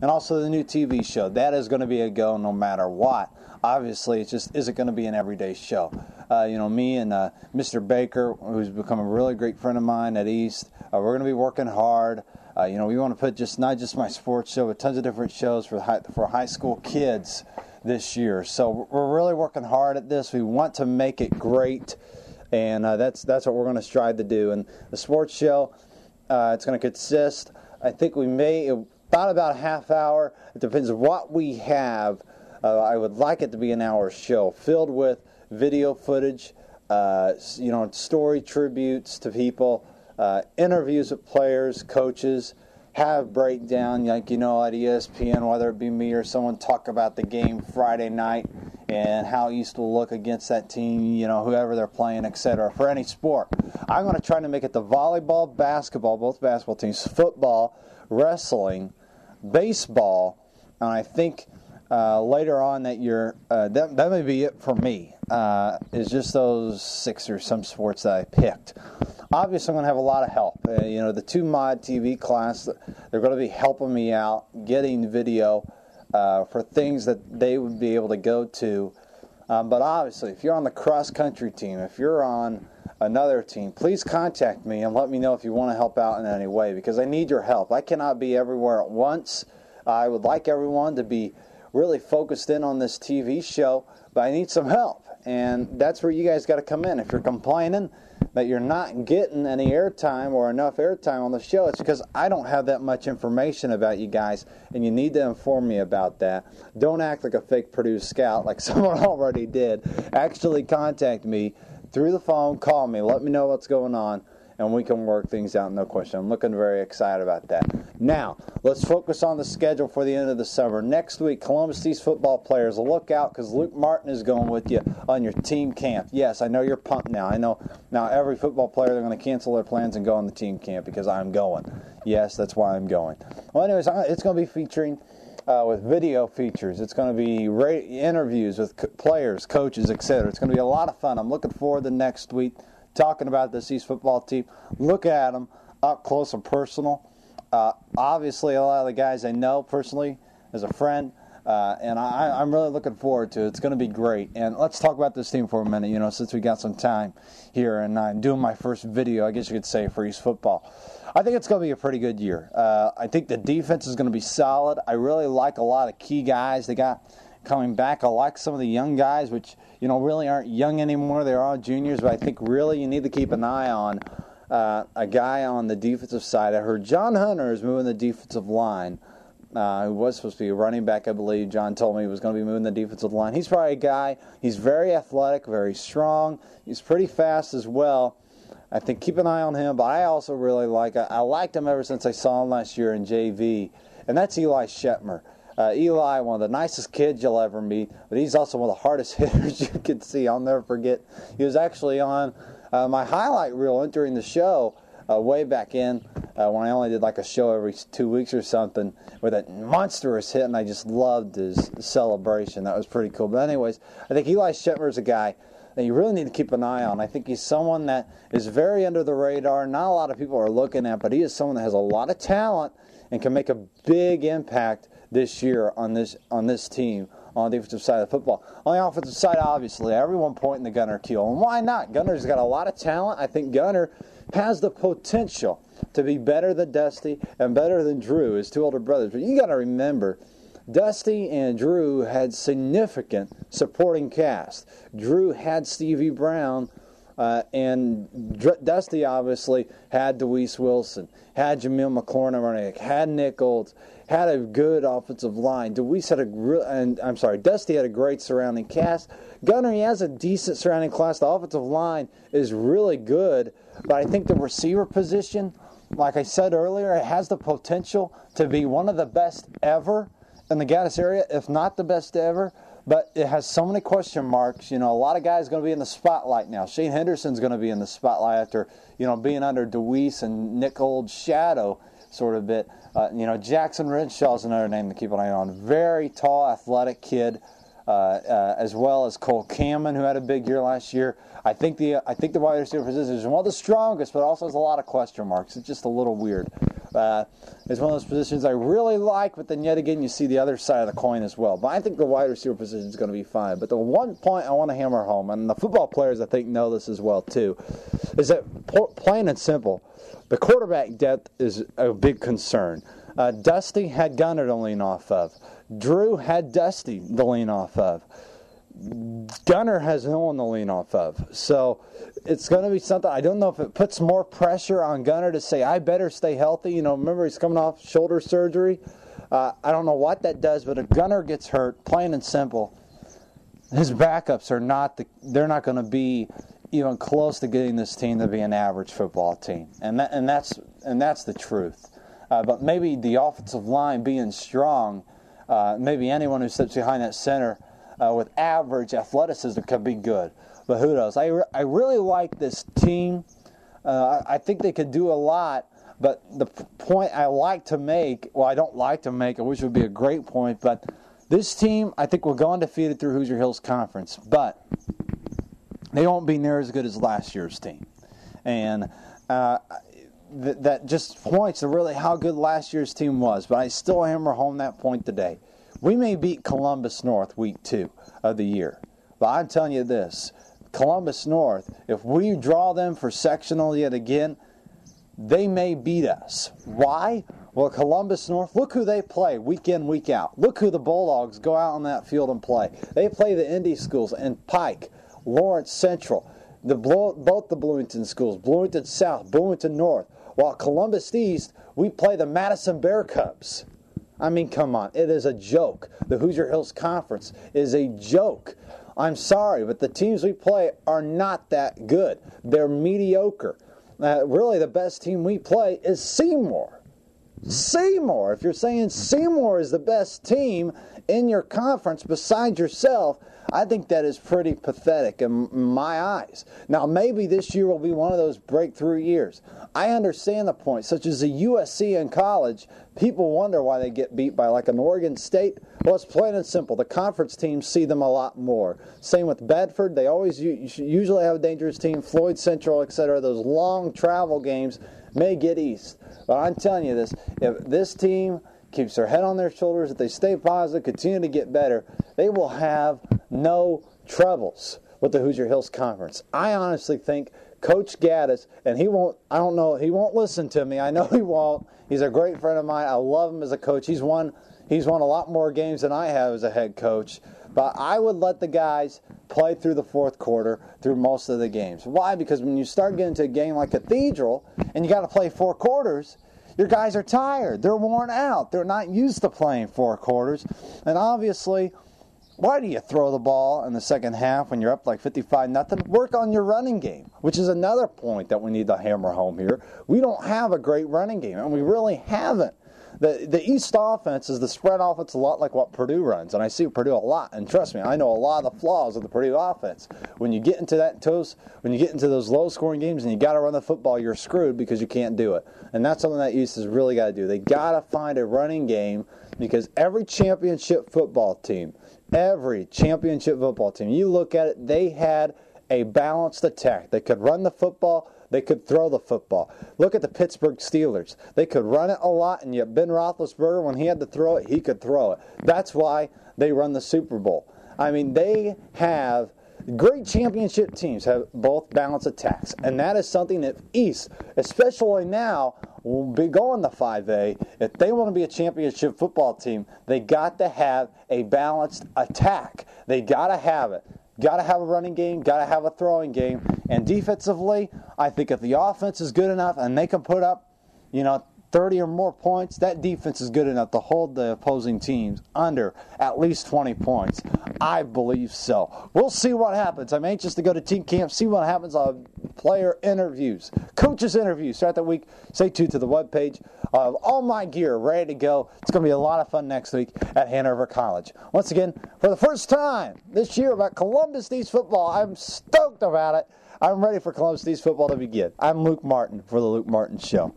and also the new TV show. That is going to be a go no matter what. Obviously, it's just is it going to be an everyday show? Uh, you know, me and uh, Mr. Baker, who's become a really great friend of mine at East, uh, we're going to be working hard. Uh, you know, we want to put just not just my sports show, but tons of different shows for high, for high school kids this year. So we're really working hard at this. We want to make it great, and uh, that's that's what we're going to strive to do. And the sports show, uh, it's going to consist. I think we may about about a half hour. It depends on what we have. Uh, I would like it to be an hour show filled with video footage, uh, you know, story tributes to people, uh, interviews with players, coaches have breakdown, like you know, at ESPN, whether it be me or someone talk about the game Friday night and how it used to look against that team, you know, whoever they're playing, etc. For any sport, I'm going to try to make it the volleyball, basketball, both basketball teams, football, wrestling, baseball, and I think uh, later on that you're uh, that that may be it for me. Uh, is just those six or some sports that I picked obviously I'm going to have a lot of help. Uh, you know, the two mod TV class, they're going to be helping me out getting video uh, for things that they would be able to go to. Um, but obviously, if you're on the cross country team, if you're on another team, please contact me and let me know if you want to help out in any way because I need your help. I cannot be everywhere at once. I would like everyone to be really focused in on this TV show, but I need some help. And that's where you guys got to come in. If you're complaining, that you're not getting any airtime or enough airtime on the show, it's because I don't have that much information about you guys, and you need to inform me about that. Don't act like a fake Purdue scout like someone already did. Actually, contact me through the phone, call me, let me know what's going on and we can work things out, no question. I'm looking very excited about that. Now, let's focus on the schedule for the end of the summer. Next week, Columbus East football players, look out because Luke Martin is going with you on your team camp. Yes, I know you're pumped now. I know now every football player, they're going to cancel their plans and go on the team camp because I'm going. Yes, that's why I'm going. Well, anyways, it's going to be featuring. Uh, with video features. It's going to be ra- interviews with co- players, coaches, etc. It's going to be a lot of fun. I'm looking forward to next week talking about this East football team. Look at them up close and personal. Uh, obviously, a lot of the guys I know personally as a friend, uh, and I, am really looking forward to it. It's going to be great. And let's talk about this team for a minute, you know, since we got some time here and I'm doing my first video, I guess you could say, for East football. I think it's going to be a pretty good year. Uh, I think the defense is going to be solid. I really like a lot of key guys. They got coming back. I like some of the young guys, which you know really aren't young anymore. They're all juniors, but I think really you need to keep an eye on uh, a guy on the defensive side. I heard John Hunter is moving the defensive line. Uh, who was supposed to be a running back, I believe. John told me he was going to be moving the defensive line. He's probably a guy. He's very athletic, very strong. He's pretty fast as well. I think keep an eye on him. But I also really like. I, I liked him ever since I saw him last year in JV, and that's Eli Shetmer. Uh, Eli, one of the nicest kids you'll ever meet, but he's also one of the hardest hitters you can see. I'll never forget. He was actually on uh, my highlight reel entering the show uh, way back in uh, when I only did like a show every two weeks or something with that monstrous hit, and I just loved his celebration. That was pretty cool. But, anyways, I think Eli Shetmer is a guy that you really need to keep an eye on. I think he's someone that is very under the radar. Not a lot of people are looking at, but he is someone that has a lot of talent and can make a big impact this year on this on this team on the defensive side of the football. On the offensive side, obviously, everyone pointing the Gunner Kiel. And why not? Gunner's got a lot of talent. I think Gunner has the potential to be better than Dusty and better than Drew, his two older brothers. But you got to remember, Dusty and Drew had significant supporting cast. Drew had Stevie Brown. Uh, and Dusty obviously had Duwyce Wilson, had Jamil McCormick, had Nick Olds, had a good offensive line. Duwyce had a real, and I'm sorry, Dusty had a great surrounding cast. Gunner, he has a decent surrounding class. The offensive line is really good, but I think the receiver position, like I said earlier, it has the potential to be one of the best ever in the Gaddis area, if not the best ever. But it has so many question marks. You know, a lot of guys going to be in the spotlight now. Shane Henderson's going to be in the spotlight after you know being under Duwyce and Nick Old's shadow sort of bit. Uh, you know, Jackson Renshaw is another name to keep an eye on. Very tall, athletic kid, uh, uh, as well as Cole Cameron, who had a big year last year. I think the I think the wide receiver position is one of the strongest, but also has a lot of question marks. It's just a little weird. Uh, it's one of those positions I really like, but then yet again, you see the other side of the coin as well. But I think the wide receiver position is going to be fine. But the one point I want to hammer home, and the football players I think know this as well too, is that plain and simple, the quarterback depth is a big concern. Uh, Dusty had Gunner to lean off of. Drew had Dusty to lean off of. Gunner has no one to lean off of. So it's going to be something. I don't know if it puts more pressure on Gunner to say, I better stay healthy. You know, remember he's coming off shoulder surgery. Uh, I don't know what that does, but if Gunner gets hurt, plain and simple, his backups are not the, they're not going to be even close to getting this team to be an average football team, and that, and that's and that's the truth. Uh, but maybe the offensive line being strong, uh, maybe anyone who sits behind that center uh, with average athleticism could be good. But who knows? I, re- I really like this team. Uh, I think they could do a lot. But the point I like to make, well, I don't like to make, I wish it would be a great point, but this team, I think, will go undefeated through Hoosier Hills Conference. But they won't be near as good as last year's team. And uh, th- that just points to really how good last year's team was. But I still hammer home that point today. We may beat Columbus North week two of the year. But I'm telling you this Columbus North, if we draw them for sectional yet again, they may beat us. Why? Well, Columbus North, look who they play week in, week out. Look who the Bulldogs go out on that field and play. They play the Indy schools and Pike, Lawrence Central, the both the Bloomington schools, Bloomington South, Bloomington North. While Columbus East, we play the Madison Bear Cubs. I mean, come on. It is a joke. The Hoosier Hills Conference is a joke. I'm sorry, but the teams we play are not that good. They're mediocre. Uh, really, the best team we play is Seymour. Seymour. If you're saying Seymour is the best team in your conference besides yourself, I think that is pretty pathetic in my eyes. Now, maybe this year will be one of those breakthrough years. I understand the point, such as the USC in college. People wonder why they get beat by like an Oregon State. Well, it's plain and simple. The conference teams see them a lot more. Same with Bedford. They always usually have a dangerous team. Floyd Central, etc. Those long travel games may get east. But I'm telling you this: if this team keeps their head on their shoulders, if they stay positive, continue to get better, they will have no troubles with the Hoosier Hills Conference. I honestly think Coach Gaddis, and he won't, I don't know, he won't listen to me. I know he won't. He's a great friend of mine. I love him as a coach. He's won, he's won a lot more games than I have as a head coach. But I would let the guys play through the fourth quarter, through most of the games. Why? Because when you start getting to a game like Cathedral and you got to play four quarters, your guys are tired. They're worn out. They're not used to playing four quarters. And obviously, why do you throw the ball in the second half when you're up like 55 nothing? Work on your running game, which is another point that we need to hammer home here. We don't have a great running game, and we really haven't. The, the East offense is the spread offense a lot like what Purdue runs, and I see Purdue a lot. And trust me, I know a lot of the flaws of the Purdue offense. When you get into that toes, when you get into those low scoring games and you got to run the football, you're screwed because you can't do it. And that's something that East has really got to do. They got to find a running game because every championship football team every championship football team, you look at it, they had a balanced attack. They could run the football, they could throw the football. Look at the Pittsburgh Steelers. They could run it a lot, and yet Ben Roethlisberger, when he had to throw it, he could throw it. That's why they run the Super Bowl. I mean, they have great championship teams have both balanced attacks, and that is something that East, especially now, will be going to 5A. If they want to be a championship football team, they got to have a balanced attack. They got to have it. Got to have a running game, got to have a throwing game. And defensively, I think if the offense is good enough and they can put up, you know, 30 or more points, that defense is good enough to hold the opposing teams under at least 20 points. I believe so. We'll see what happens. I'm anxious to go to team camp, see what happens on player interviews, coaches interviews throughout the week. Stay tuned to the webpage of all my gear ready to go. It's going to be a lot of fun next week at Hanover College. Once again, for the first time this year about Columbus East football, I'm stoked about it. I'm ready for Columbus East football to begin. I'm Luke Martin for the Luke Martin Show.